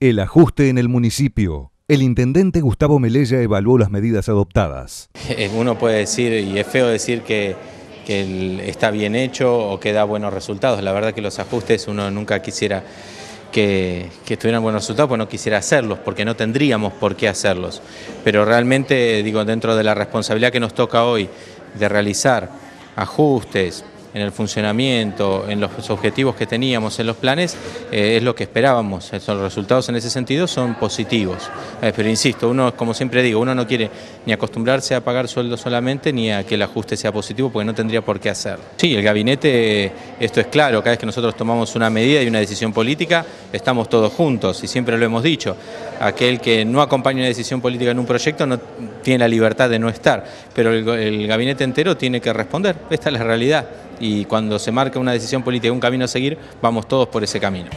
El ajuste en el municipio. El intendente Gustavo Melella evaluó las medidas adoptadas. Eh, uno puede decir, y es feo decir que, está bien hecho o que da buenos resultados. La verdad que los ajustes uno nunca quisiera que, que, tuvieran buenos resultados, pues no quisiera hacerlos, porque no tendríamos por qué hacerlos. Pero realmente, digo, dentro de la responsabilidad que nos toca hoy de realizar ajustes, en el funcionamiento, en los objetivos que teníamos en los planes, eh, es lo que esperábamos. Los resultados en ese sentido son positivos. Eh, pero insisto, uno, como siempre digo, uno no quiere ni acostumbrarse a pagar sueldo solamente, ni a que el ajuste sea positivo, porque no tendría por qué hacerlo. Sí, el gabinete, esto es claro, cada vez que nosotros tomamos una medida y una decisión política, estamos todos juntos, y siempre lo hemos dicho. Aquel que no acompaña una decisión política en un proyecto no tiene la libertad de no estar, pero el, gabinete entero tiene que responder. Esta es la realidad y cuando se marca una decisión política, un camino a seguir, vamos todos por ese camino.